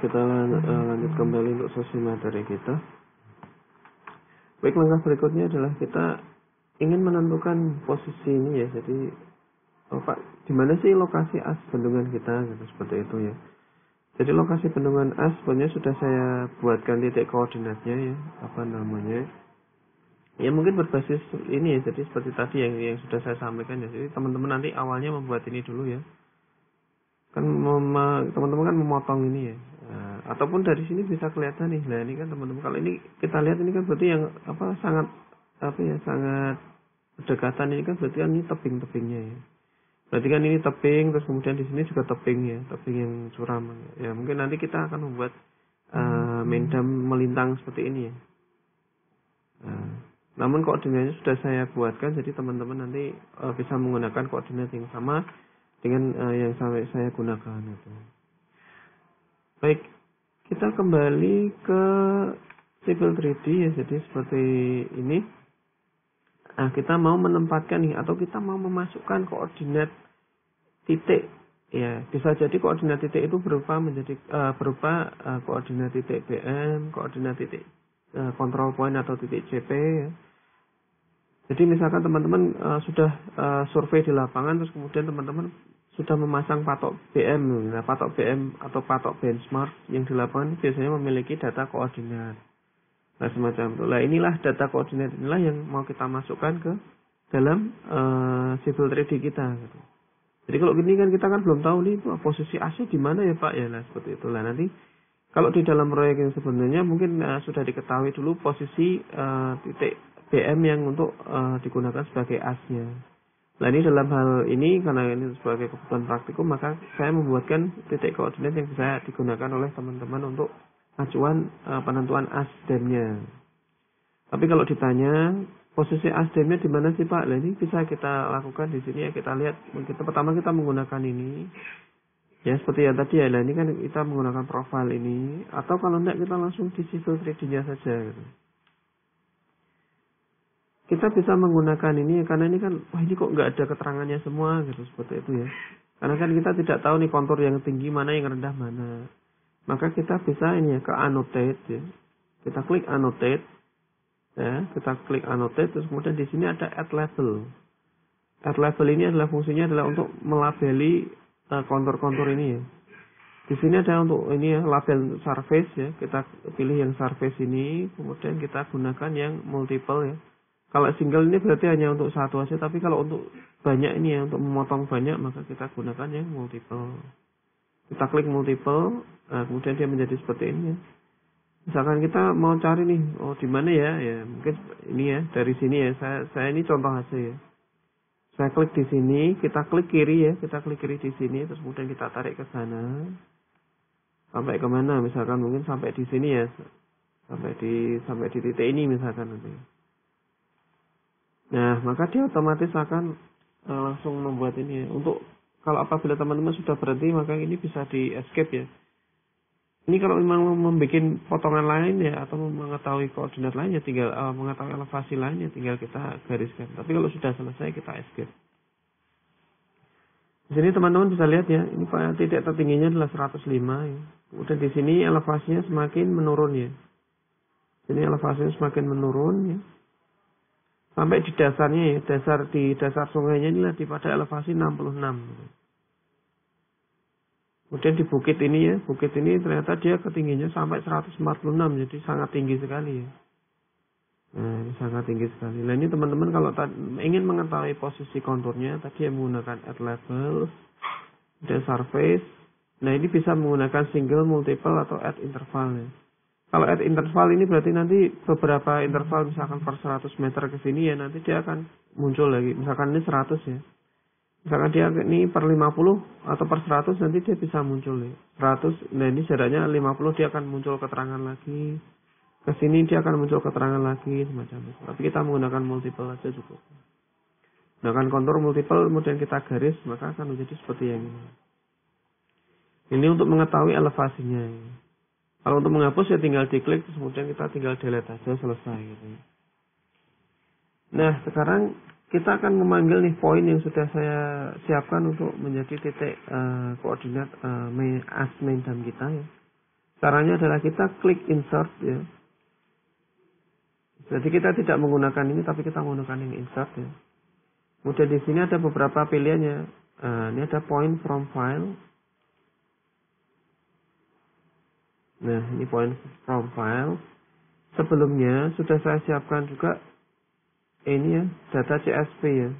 kita eh, lanjut kembali untuk sesi materi kita. Baik, langkah berikutnya adalah kita ingin menentukan posisi ini ya. Jadi, oh, Pak, di mana sih lokasi as bendungan kita? Gitu, seperti itu ya. Jadi lokasi bendungan as sebenarnya sudah saya buatkan titik koordinatnya ya, apa namanya? Ya mungkin berbasis ini ya, jadi seperti tadi yang yang sudah saya sampaikan ya. Jadi teman-teman nanti awalnya membuat ini dulu ya. Kan teman-teman kan memotong ini ya. Nah, ataupun dari sini bisa kelihatan nih. Nah, ini kan teman-teman kalau ini kita lihat ini kan berarti yang apa sangat apa ya sangat berdekatan ini kan berarti kan ini tebing-tebingnya ya. Berarti kan ini tebing, terus kemudian di sini juga tebing ya, tebing yang curam. Ya mungkin nanti kita akan membuat uh, mendam melintang seperti ini ya. Nah, namun koordinatnya sudah saya buatkan, jadi teman-teman nanti uh, bisa menggunakan koordinat yang sama dengan uh, yang sampai saya gunakan itu. Baik, kita kembali ke Civil 3D ya, jadi seperti ini. Nah, kita mau menempatkan nih atau kita mau memasukkan koordinat titik ya bisa jadi koordinat titik itu berupa menjadi uh, berupa uh, koordinat titik BM, koordinat titik uh, control point atau titik CP ya. Jadi misalkan teman-teman uh, sudah uh, survei di lapangan terus kemudian teman-teman sudah memasang patok BM. Nah, patok BM atau patok benchmark yang di lapangan biasanya memiliki data koordinat. Nah semacam itu. Nah inilah data koordinat inilah yang mau kita masukkan ke dalam uh, civil 3D kita. Gitu. Jadi kalau gini kan kita kan belum tahu nih posisi AC di mana ya Pak ya lah seperti itulah nanti kalau di dalam proyek yang sebenarnya mungkin uh, sudah diketahui dulu posisi uh, titik BM yang untuk uh, digunakan sebagai asnya. Nah ini dalam hal ini karena ini sebagai kebutuhan praktikum maka saya membuatkan titik koordinat yang bisa digunakan oleh teman-teman untuk acuan uh, penentuan asdemnya. Tapi kalau ditanya posisi asdemnya di mana sih Pak? Nah, ini bisa kita lakukan di sini ya kita lihat. Kita pertama kita menggunakan ini. Ya seperti yang tadi ya, nah ini kan kita menggunakan profil ini atau kalau tidak kita langsung di civil 3D-nya saja. Gitu. Kita bisa menggunakan ini karena ini kan wah ini kok nggak ada keterangannya semua gitu seperti itu ya. Karena kan kita tidak tahu nih kontur yang tinggi mana yang rendah mana maka kita bisa ini ya ke annotate ya. Kita klik annotate ya, kita klik annotate terus kemudian di sini ada add label. Add label ini adalah fungsinya adalah untuk melabeli uh, kontur-kontur ini ya. Di sini ada untuk ini ya label surface ya. Kita pilih yang surface ini, kemudian kita gunakan yang multiple ya. Kalau single ini berarti hanya untuk satu aja, tapi kalau untuk banyak ini ya untuk memotong banyak maka kita gunakan yang multiple. Kita klik multiple, nah, kemudian dia menjadi seperti ini ya. Misalkan kita mau cari nih, oh di mana ya? Ya mungkin ini ya dari sini ya. Saya saya ini contoh hasil ya. Saya klik di sini, kita klik kiri ya, kita klik kiri di sini, terus kemudian kita tarik ke sana. Sampai ke mana? Misalkan mungkin sampai di sini ya, sampai di sampai di titik ini misalkan nanti. Nah, maka dia otomatis akan uh, langsung membuat ini ya. Untuk kalau apabila teman-teman sudah berhenti maka ini bisa di escape ya. Ini kalau memang membuat potongan lain ya atau mengetahui koordinat lainnya tinggal uh, mengetahui elevasi lainnya tinggal kita gariskan. Tapi kalau sudah selesai kita escape. Di sini teman-teman bisa lihat ya, ini titik tertingginya adalah 105 ya. Kemudian di sini elevasinya semakin menurun ya. Sini elevasinya semakin menurun ya. Sampai di dasarnya ya, dasar di dasar sungainya inilah di pada elevasi 66. Kemudian di bukit ini ya, bukit ini ternyata dia ketingginya sampai 146, jadi sangat tinggi sekali ya. Nah, ini sangat tinggi sekali. Nah, ini teman-teman kalau ingin mengetahui posisi konturnya, tadi yang menggunakan add level dan surface. Nah, ini bisa menggunakan single, multiple, atau add interval ya. Kalau add interval ini berarti nanti beberapa interval misalkan per 100 meter ke sini ya nanti dia akan muncul lagi. Misalkan ini 100 ya. Misalkan dia ini per 50 atau per 100 nanti dia bisa muncul ya. 100, nah ini jaraknya 50 dia akan muncul keterangan lagi. Ke sini dia akan muncul keterangan lagi semacam itu. Tapi kita menggunakan multiple aja cukup. Menggunakan kontur multiple kemudian kita garis maka akan menjadi seperti yang ini. Ini untuk mengetahui elevasinya. Ya. Kalau untuk menghapus ya tinggal diklik, kemudian kita tinggal delete aja selesai gitu. Nah sekarang kita akan memanggil nih poin yang sudah saya siapkan untuk menjadi titik uh, koordinat uh, as main kita ya. Caranya adalah kita klik insert ya. Jadi kita tidak menggunakan ini tapi kita menggunakan yang insert ya. Kemudian di sini ada beberapa pilihannya. Uh, ini ada point from file. Nah, ini point from file. Sebelumnya sudah saya siapkan juga ini ya, data CSV ya.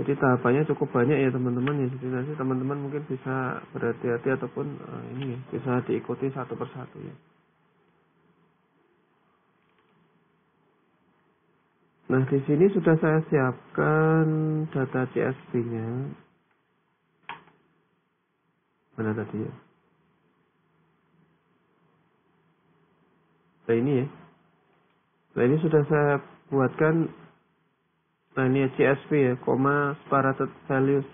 Jadi tahapannya cukup banyak ya teman-teman ya. Jadi nanti teman-teman mungkin bisa berhati-hati ataupun uh, ini ya, bisa diikuti satu persatu ya. Nah di sini sudah saya siapkan data CSV-nya. Mana tadi ya? Nah ini ya. Nah ini sudah saya buatkan Nah ini CSV ya, koma separated values.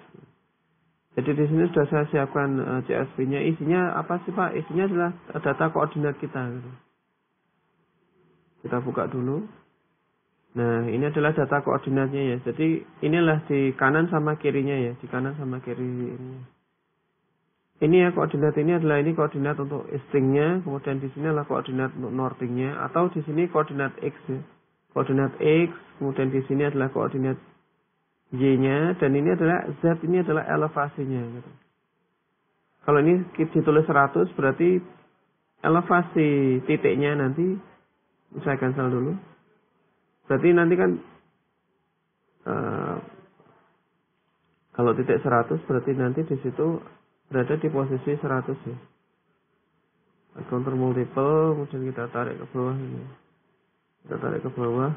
Jadi di sini sudah saya siapkan uh, eh, CSV-nya. Isinya apa sih Pak? Isinya adalah data koordinat kita. Gitu. Kita buka dulu. Nah ini adalah data koordinatnya ya. Jadi inilah di kanan sama kirinya ya. Di kanan sama kiri ini. Ini ya koordinat ini adalah ini koordinat untuk stringnya. Kemudian di sini adalah koordinat untuk northingnya. Atau di sini koordinat x ya koordinat X, kemudian di sini adalah koordinat Y-nya, dan ini adalah Z ini adalah elevasinya. Gitu. Kalau ini ditulis 100 berarti elevasi titiknya nanti, saya cancel dulu. Berarti nanti kan uh, kalau titik 100 berarti nanti di situ berada di posisi 100 ya. Counter multiple, kemudian kita tarik ke bawah ini. Kita tarik ke bawah.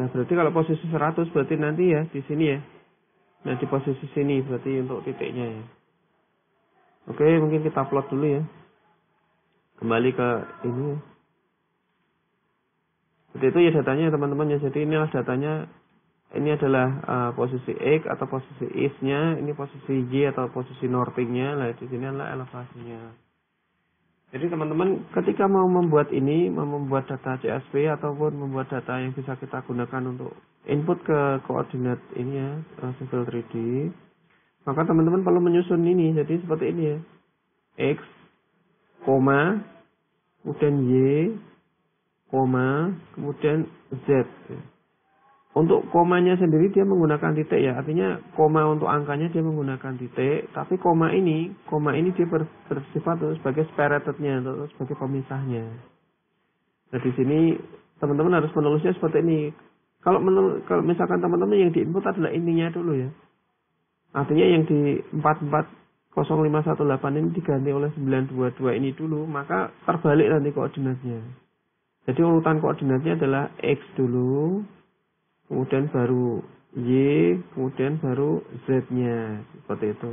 Nah, berarti kalau posisi 100 berarti nanti ya di sini ya. Nah, di posisi sini berarti untuk titiknya ya. Oke, mungkin kita plot dulu ya. Kembali ke ini ya. Seperti itu ya datanya teman-teman ya. Jadi inilah datanya. Ini adalah uh, posisi X atau posisi Is-nya, ini posisi Y atau posisi northing-nya. Nah, di sini adalah elevasinya. Jadi teman-teman ketika mau membuat ini, mau membuat data CSV ataupun membuat data yang bisa kita gunakan untuk input ke koordinat ini ya, eh, Civil 3D, maka teman-teman perlu menyusun ini. Jadi seperti ini ya. X, koma, kemudian Y, koma, kemudian Z. Untuk komanya sendiri dia menggunakan titik ya, artinya koma untuk angkanya dia menggunakan titik, tapi koma ini, koma ini dia bersifat sebagai separatednya, atau sebagai pemisahnya. Nah di sini teman-teman harus menulisnya seperti ini. Kalau menurut, kalau misalkan teman-teman yang diinput adalah intinya dulu ya, artinya yang di 440518 ini diganti oleh 922 ini dulu, maka terbalik nanti koordinatnya. Jadi urutan koordinatnya adalah X dulu, kemudian baru Y, kemudian baru Z-nya, seperti itu.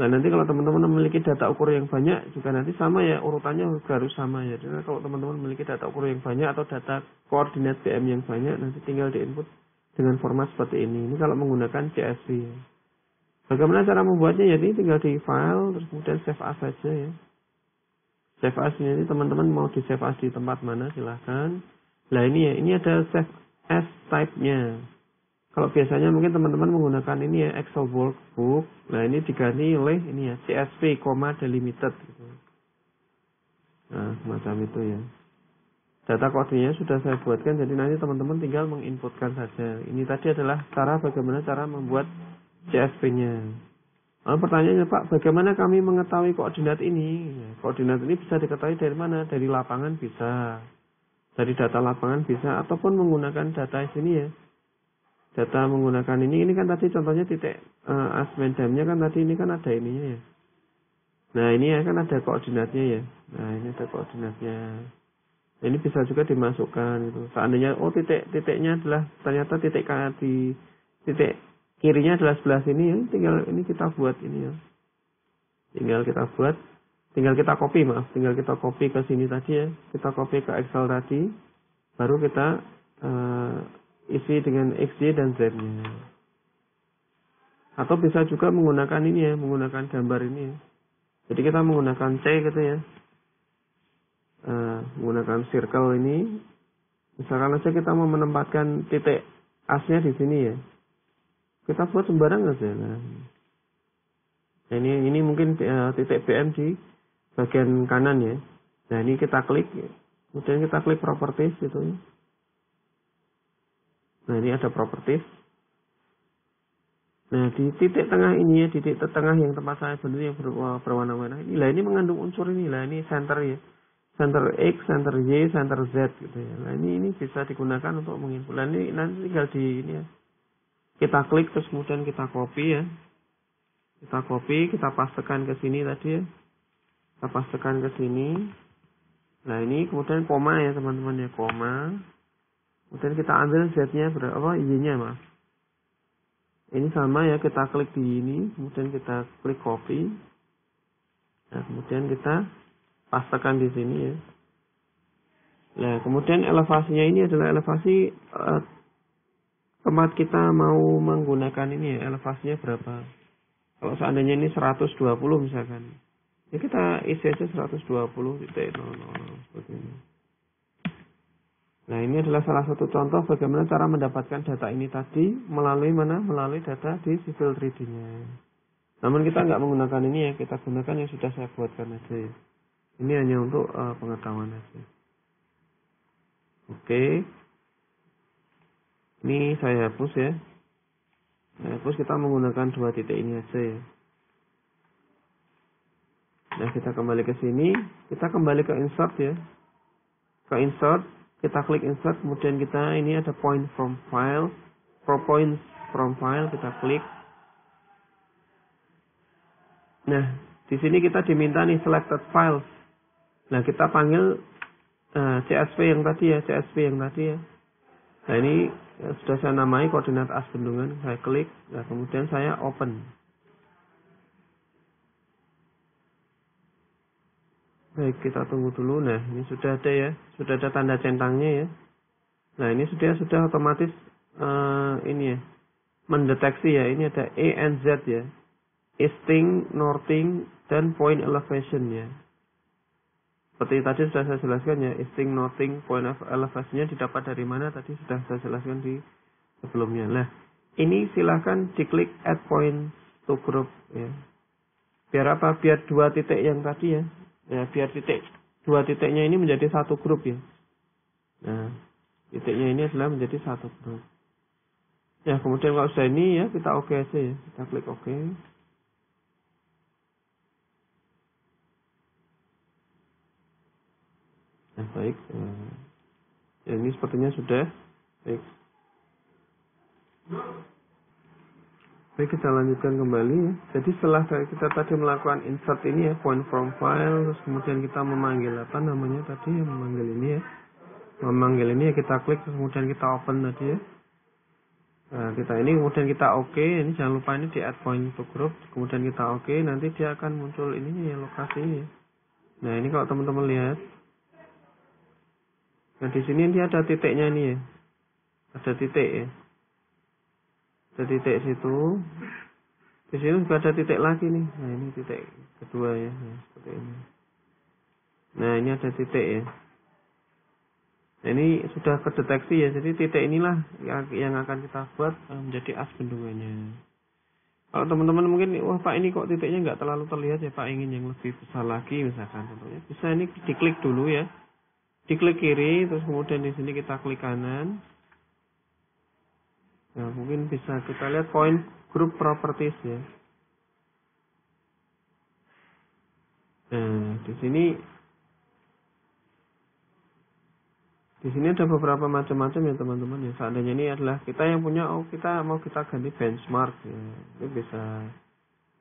Nah nanti kalau teman-teman memiliki data ukur yang banyak juga nanti sama ya urutannya harus sama ya. Jadi kalau teman-teman memiliki data ukur yang banyak atau data koordinat BM yang banyak nanti tinggal diinput dengan format seperti ini. Ini kalau menggunakan CSV. Bagaimana cara membuatnya? Jadi tinggal di file terus kemudian save as saja ya. Save as ini teman-teman mau di save as di tempat mana silahkan. Nah ini ya, ini ada save S type-nya. Kalau biasanya mungkin teman-teman menggunakan ini ya Excel workbook. Nah ini diganti oleh ini ya CSV, delimited. Gitu. Nah semacam itu ya. Data kodenya sudah saya buatkan, jadi nanti teman-teman tinggal menginputkan saja. Ini tadi adalah cara bagaimana cara membuat CSV-nya. Lalu pertanyaannya Pak, bagaimana kami mengetahui koordinat ini? Koordinat ini bisa diketahui dari mana? Dari lapangan bisa. Dari data lapangan bisa ataupun menggunakan data sini ya. Data menggunakan ini ini kan tadi contohnya titik uh, asmen damnya kan tadi ini kan ada ininya ya. Nah ini ya kan ada koordinatnya ya. Nah ini ada koordinatnya. Nah, ini bisa juga dimasukkan gitu. Seandainya oh titik titiknya adalah ternyata titik di titik kirinya adalah sebelah sini ya. Tinggal ini kita buat ini ya. Tinggal kita buat tinggal kita copy maaf. Tinggal kita copy ke sini tadi ya. Kita copy ke Excel tadi baru kita uh, isi dengan XY dan Z nya. Atau bisa juga menggunakan ini ya menggunakan gambar ini ya. Jadi kita menggunakan C gitu ya. Uh, menggunakan circle ini. Misalkan aja kita mau menempatkan titik asnya di sini ya. Kita buat sembarang aja. Nah, ini ini mungkin uh, titik BM di bagian kanan ya. Nah ini kita klik, kemudian kita klik properties gitu ya. Nah ini ada properties. Nah di titik tengah ini ya, di titik tengah yang tempat saya bentuk yang berwarna-warna ini, lah ini mengandung unsur ini lah ini center ya, center X, center Y, center Z gitu ya. Nah ini ini bisa digunakan untuk menginput. Nah ini nanti tinggal di ini ya, kita klik terus kemudian kita copy ya, kita copy, kita pastekan ke sini tadi ya, kita pastekan ke sini. Nah ini kemudian koma ya teman-teman ya koma. Kemudian kita ambil Z-nya berapa? Y-nya mas ini sama ya kita klik di ini kemudian kita klik copy nah kemudian kita pastekan di sini ya nah kemudian elevasinya ini adalah elevasi uh, tempat kita mau menggunakan ini ya elevasinya berapa kalau seandainya ini 120 misalkan ya kita isi aja 120 titik seperti ini Nah ini adalah salah satu contoh bagaimana cara mendapatkan data ini tadi melalui mana? Melalui data di Civil 3D-nya. Namun kita nggak menggunakan ini ya, kita gunakan yang sudah saya buatkan aja ya. Ini hanya untuk uh, pengetahuan aja. Oke. Ini saya hapus ya. Saya hapus kita menggunakan dua titik ini aja ya. Nah kita kembali ke sini, kita kembali ke insert ya. Ke insert, kita klik insert kemudian kita ini ada point from file pro points from file kita klik nah di sini kita diminta nih selected files nah kita panggil uh, eh, CSV yang tadi ya CSV yang tadi ya nah ini ya, sudah saya namai koordinat as bendungan saya klik nah kemudian saya open Baik, kita tunggu dulu. Nah, ini sudah ada ya, sudah ada tanda centangnya ya. Nah, ini sudah sudah otomatis uh, ini ya, mendeteksi ya. Ini ada E and Z ya, easting, northing, dan point elevation ya. Seperti tadi sudah saya jelaskan ya, easting, northing, point of elevationnya didapat dari mana tadi sudah saya jelaskan di sebelumnya. Nah, ini silahkan diklik add point to group ya. Biar apa? Biar dua titik yang tadi ya, ya biar titik dua titiknya ini menjadi satu grup ya nah titiknya ini adalah menjadi satu grup ya kemudian kalau sudah ini ya kita oke okay aja ya kita klik oke okay. Nah baik ya ini sepertinya sudah baik Baik kita lanjutkan kembali ya. Jadi setelah kita tadi melakukan insert ini ya, point from file, terus kemudian kita memanggil apa namanya tadi ya, memanggil ini ya. Memanggil ini ya kita klik, terus kemudian kita open tadi ya. Nah, kita ini kemudian kita oke, okay. ini jangan lupa ini di add point to group, kemudian kita oke, okay. nanti dia akan muncul ini ya lokasinya. Ya. Nah ini kalau teman-teman lihat, nah di sini dia ada titiknya nih ya, ada titik ya. Ada titik situ. Di sini juga ada titik lagi nih. Nah ini titik kedua ya. Nah, seperti ini. Nah ini ada titik ya. Nah, ini sudah kedeteksi ya. Jadi titik inilah yang akan kita buat eh, menjadi as bendungannya kalau teman-teman mungkin wah pak ini kok titiknya nggak terlalu terlihat ya? Pak ingin yang lebih besar lagi misalkan contohnya. Bisa ini diklik dulu ya diklik kiri terus kemudian di sini kita klik kanan Nah, mungkin bisa kita lihat poin grup properties ya. Nah, di sini di sini ada beberapa macam-macam ya teman-teman ya. Seandainya ini adalah kita yang punya, oh kita mau kita ganti benchmark ya, itu bisa.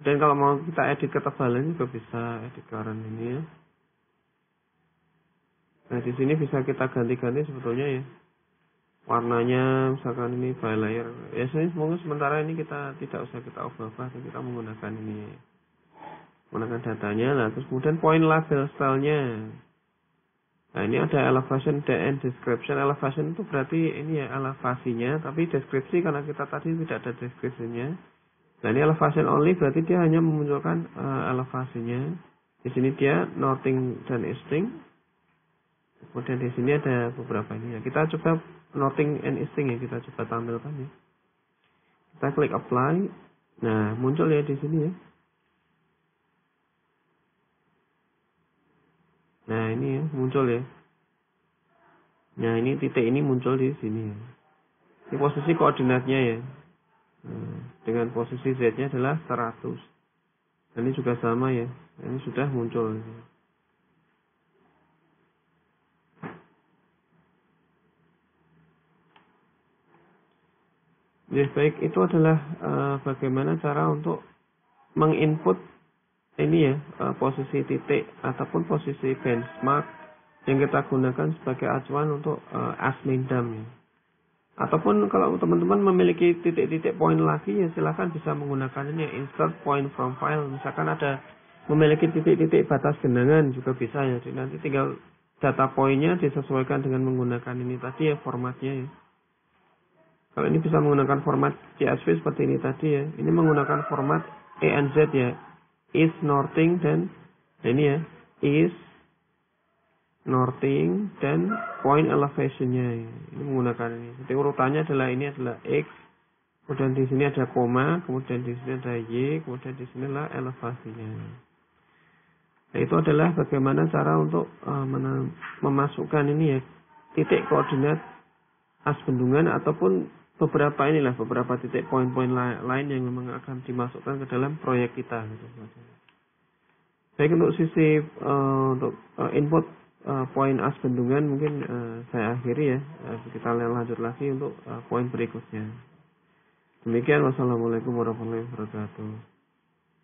Dan kalau mau kita edit ketebalan juga bisa edit current ini ya. Nah di sini bisa kita ganti-ganti sebetulnya ya. Warnanya misalkan ini by layer. Ya semoga sementara ini kita tidak usah kita ubah-ubah kita menggunakan ini. Menggunakan datanya. Nah terus kemudian point label stylenya. Nah ini ada elevation and description. Elevation itu berarti ini ya elevasinya tapi deskripsi karena kita tadi tidak ada deskripsinya. Nah ini elevation only berarti dia hanya memunculkan uh, elevasinya. Di sini dia northing dan easting Kemudian di sini ada beberapa ini ya. Kita coba noting and isting ya, kita coba tampilkan ya. Kita klik apply. Nah, muncul ya di sini ya. Nah, ini ya, muncul ya. Nah, ini titik ini muncul di sini ya. Ini posisi koordinatnya ya. Nah, dengan posisi Z-nya adalah 100. Dan ini juga sama ya. Ini sudah muncul. Ya, baik itu adalah uh, bagaimana cara untuk menginput ini ya uh, posisi titik ataupun posisi benchmark yang kita gunakan sebagai acuan untuk uh, asmindam ya. Ataupun kalau teman-teman memiliki titik-titik poin lagi ya silahkan bisa menggunakan ini insert point from file. Misalkan ada memiliki titik-titik batas genangan juga bisa ya. Jadi nanti tinggal data poinnya disesuaikan dengan menggunakan ini tadi ya formatnya ya. Kalau ini bisa menggunakan format CSV seperti ini tadi ya. Ini menggunakan format ENZ ya. Is, Northing, dan ini ya. Is, Northing, dan point elevationnya. Ya. Ini menggunakan ini. Jadi urutannya adalah ini adalah X. Kemudian di sini ada koma, kemudian di sini ada Y, kemudian di sini adalah elevasinya. Nah, itu adalah bagaimana cara untuk uh, memasukkan ini ya titik koordinat as bendungan ataupun beberapa inilah beberapa titik poin-poin lain yang memang akan dimasukkan ke dalam proyek kita gitu. Baik untuk sisi uh, untuk uh, input uh, poin as bendungan mungkin uh, saya akhiri ya. Uh, kita lanjut lagi untuk uh, poin berikutnya. Demikian wassalamualaikum warahmatullahi wabarakatuh.